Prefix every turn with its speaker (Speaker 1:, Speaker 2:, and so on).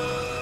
Speaker 1: Oh.